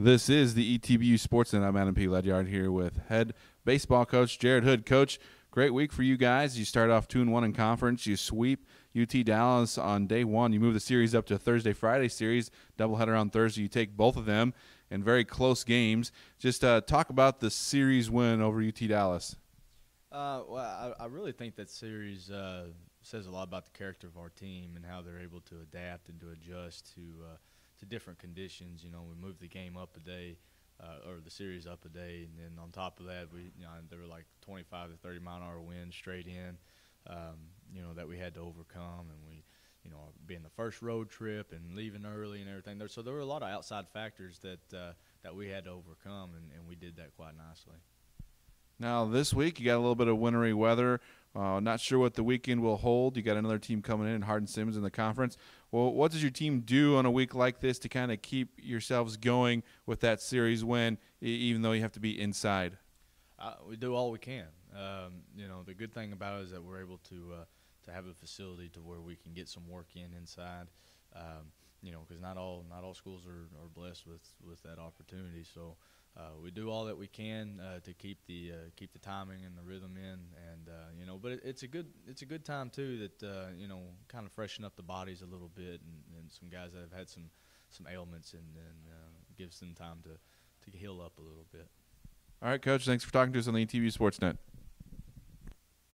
This is the ETBU Sportsnet. I'm Adam P. Ledyard here with head baseball coach Jared Hood. Coach, great week for you guys. You start off two and one in conference. You sweep UT Dallas on day one. You move the series up to Thursday Friday series, doubleheader on Thursday. You take both of them in very close games. Just uh, talk about the series win over UT Dallas. Uh, well, I, I, really think that series uh, says a lot about the character of our team and how they're able to adapt and to adjust to uh, to different conditions. You know, we moved the game up a day, uh, or the series up a day, and then on top of that, we you know there were like 25 to 30 mile an hour winds straight in. Um, you know that we had to overcome, and we, you know, being the first road trip and leaving early and everything. There, so there were a lot of outside factors that uh, that we had to overcome, and, and we did that quite nicely. Now this week you got a little bit of wintry weather. Uh, not sure what the weekend will hold. You got another team coming in, Hardin Simmons in the conference. Well, what does your team do on a week like this to kind of keep yourselves going with that series win, even though you have to be inside? Uh, we do all we can. Um, you know, the good thing about it is that we're able to uh, to have a facility to where we can get some work in inside. Um, you know, because not all not all schools are, are blessed with with that opportunity. So uh, we do all that we can uh, to keep the uh, keep the timing and the rhythm in, and but it, it's a good it's a good time too that uh, you know kind of freshen up the bodies a little bit, and, and some guys that have had some some ailments, and, and uh, gives them time to to heal up a little bit. All right, coach. Thanks for talking to us on the ETBU Sportsnet.